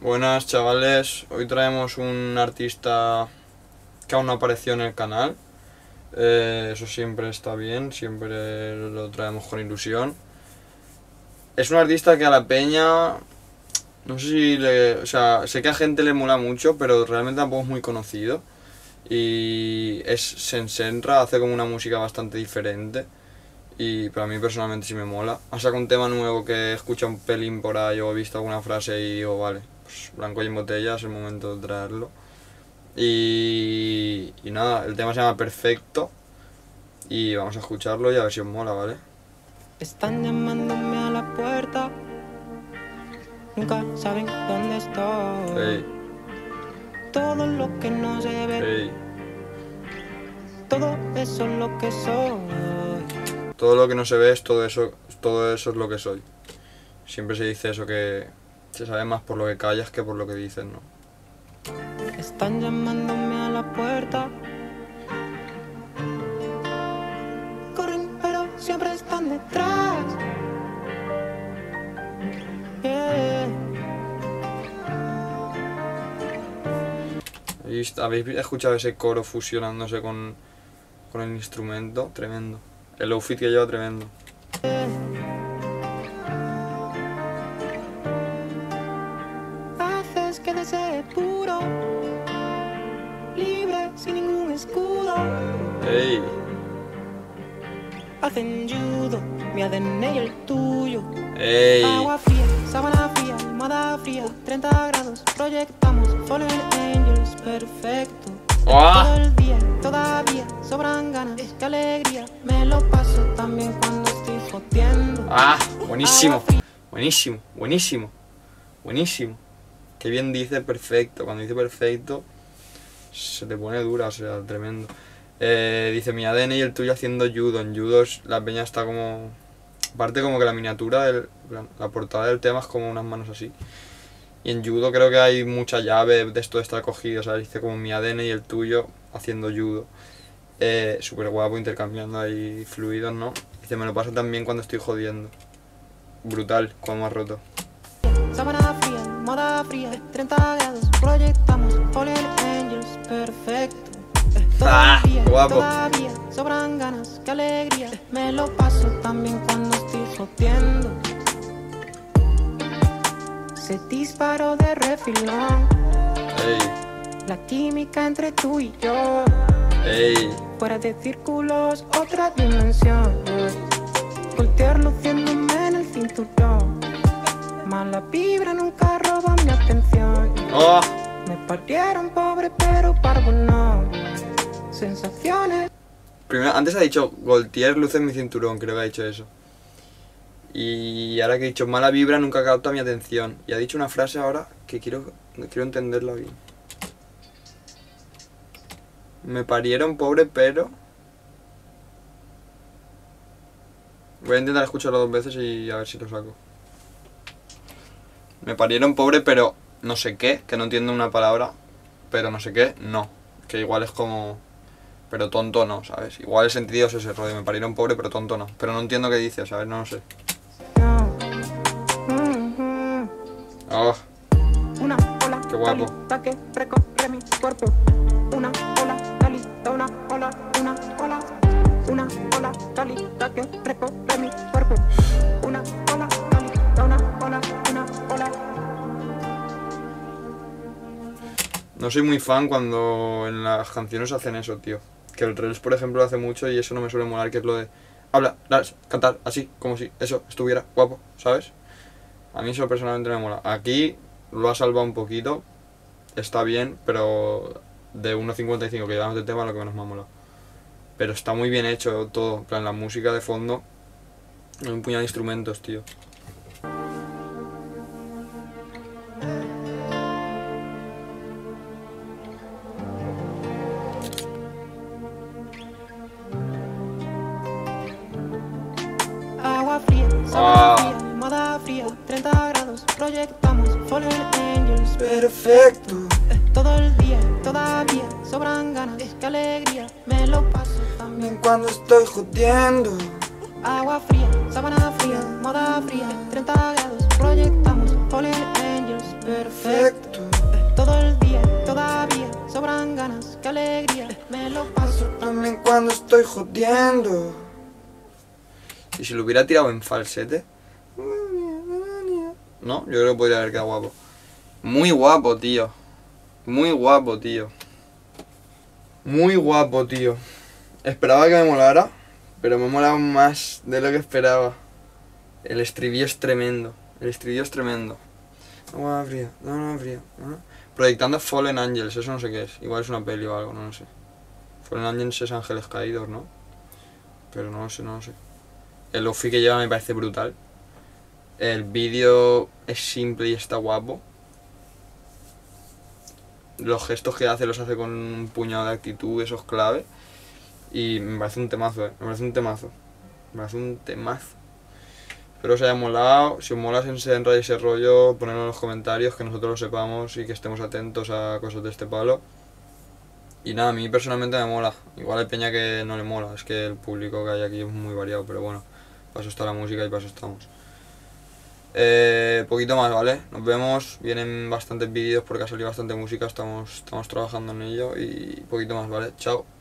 Buenas chavales, hoy traemos un artista que aún no apareció en el canal. Eh, eso siempre está bien, siempre lo traemos con ilusión. Es un artista que a la peña, no sé si le, o sea, sé que a gente le mola mucho, pero realmente tampoco es muy conocido. Y es Sensenra, hace como una música bastante diferente. Y para mí personalmente sí me mola. Ha sacado un tema nuevo que escucha un pelín por ahí o he visto alguna frase y digo, vale, pues blanco y en botella, es el momento de traerlo. Y, y nada, el tema se llama Perfecto. Y vamos a escucharlo y a ver si os mola, ¿vale? Están llamándome a la puerta. Nunca saben dónde estoy. Ey, Todo lo que no se ve, ey. todo eso es lo que soy. Todo lo que no se ve es todo eso, todo eso es lo que soy. Siempre se dice eso que se sabe más por lo que callas que por lo que dices, ¿no? Están llamándome a la puerta. Corren, pero siempre están detrás. Yeah. ¿Habéis escuchado ese coro fusionándose con, con el instrumento? Tremendo. El outfit que lleva tremendo. Haces puro, libre, sin ningún escudo. ¡Ey! Hacen judo, mi ADN y el tuyo. ¡Ey! Agua fría, sábana fría, almohada fría, 30 grados, proyectamos Fallen Angels, perfecto. Todo el día, todavía, sobran ganas, qué alegría. Me lo paso también cuando estoy jodiendo. ¡Ah! Buenísimo. Buenísimo, buenísimo. Buenísimo. Qué bien dice perfecto. Cuando dice perfecto, se te pone dura, o sea, tremendo. Eh, dice mi ADN y el tuyo haciendo judo. En judo la peña está como. Aparte, como que la miniatura, del, la, portada del tema es como unas manos así. Y en judo creo que hay mucha llave de esto de estar cogido, dice como mi ADN y el tuyo haciendo judo. Eh, Súper guapo, intercambiando ahí fluidos, ¿no? Dice, me lo paso también cuando estoy jodiendo. Brutal, cuando has roto. Almohada fría, 30 grados, proyectamos Fallen Angels, perfecto. Todo Ah, el día, guapo. todavía, sobran ganas, qué alegría. Me lo paso también cuando estoy jodiendo. Se disparó de refilón. Ey, La química entre tú y yo, ey, fuera de círculos, otra dimensión. Voltear luciéndome en el cinturón. Mala vibra nunca roba mi atención. ¡Oh! Me partieron pobre, pero parvo no. Sensaciones. Primero, antes ha dicho Goltier luce en mi cinturón, creo que ha dicho eso. Y ahora que ha dicho mala vibra nunca capta mi atención. Y ha dicho una frase ahora que quiero, quiero entenderla bien. Me parieron pobre, pero. Voy a intentar escucharlo dos veces y a ver si lo saco. Me parieron pobre, pero no sé qué, que no entiendo una palabra, pero no sé qué, no. Que igual es como. Pero tonto no, ¿sabes? Igual el sentido es ese rollo, me parieron pobre, pero tonto no. Pero no entiendo qué dice, ¿sabes? No lo sé. Oh, Una ola. Qué guapo. calita que recorre mi cuerpo. Una ola, una ola, una ola. Una ola, calita que recorre no soy muy fan cuando en las canciones hacen eso, tío. Que el Reels, por ejemplo, lo hace mucho y eso no me suele molar, que es lo de habla, cantar así, como si eso estuviera guapo, ¿sabes? A mí eso personalmente me mola. Aquí lo ha salvado un poquito, está bien, pero de 1.55 que llevamos de tema, lo que menos me ha molado. Pero está muy bien hecho todo, en plan, la música de fondo, un puñado de instrumentos, tío. Almohada fría, 30 grados, proyectamos Fallen Angels. Perfecto. Todo el día, todavía, sobran ganas, qué alegría, me lo paso también. Cuando estoy jodiendo. Agua fría, sábana fría, moda fría, 30 grados, proyectamos Fallen Angels. Perfecto. Todo el día, todavía, sobran ganas, qué alegría, me lo paso también. Cuando estoy jodiendo. Si lo hubiera tirado en falsete. No, yo creo que podría haber quedado guapo. Muy guapo, tío. Muy guapo, tío. Muy guapo, tío. Esperaba que me molara, pero me ha molado más de lo que esperaba. El estribillo es tremendo. El estribillo es tremendo. Agua fría, agua fría. ¿no? Proyectando Fallen Angels, eso no sé qué es. Igual es una peli o algo, no lo sé. Fallen Angels es Ángeles Caídos, ¿no? Pero no lo sé, no lo sé. El outfit que lleva me parece brutal. El vídeo es simple y está guapo. Los gestos que hace los hace con un puñado de actitud, eso es clave. Y me parece un temazo, eh. Me parece un temazo. Me parece un temazo. Espero os haya molado. Si os mola Senra y ese rollo, ponedlo en los comentarios, que nosotros lo sepamos y que estemos atentos a cosas de este palo. Y nada, a mí personalmente me mola. Igual hay peña que no le mola, es que el público que hay aquí es muy variado, pero bueno, para eso está la música y para eso estamos. Eh, poquito más, ¿vale? Nos vemos, vienen bastantes vídeos porque ha salido bastante música, estamos, estamos trabajando en ello y poquito más, ¿vale? Chao.